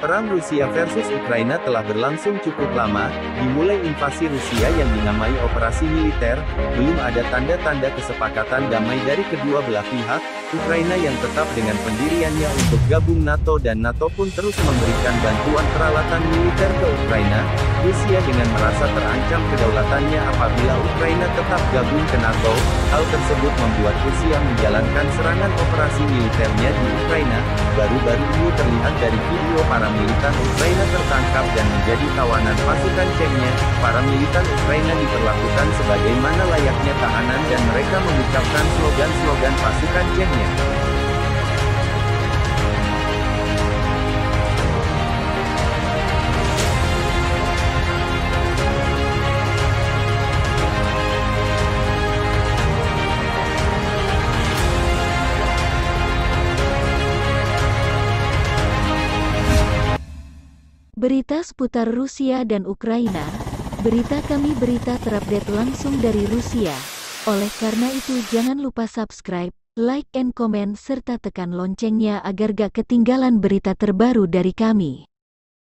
Perang Rusia versus Ukraina telah berlangsung cukup lama, dimulai invasi Rusia yang dinamai operasi militer, belum ada tanda-tanda kesepakatan damai dari kedua belah pihak, Ukraina yang tetap dengan pendiriannya untuk gabung NATO dan NATO pun terus memberikan bantuan peralatan militer ke Ukraina, Rusia dengan merasa terancam kedaulatannya apabila Ukraina tetap gabung ke NATO, hal tersebut membuat Rusia menjalankan serangan operasi militernya di Ukraina, baru-baru ini terlihat dari video para militan Ukraina tertangkap dan menjadi tawanan pasukan Chechnya, para militan Ukraina diperlakukan sebagaimana layaknya tahanan dan mereka mengucapkan slogan-slogan pasukan Berita seputar Rusia dan Ukraina. Berita kami berita terupdate langsung dari Rusia. Oleh karena itu jangan lupa subscribe, like and comment serta tekan loncengnya agar gak ketinggalan berita terbaru dari kami.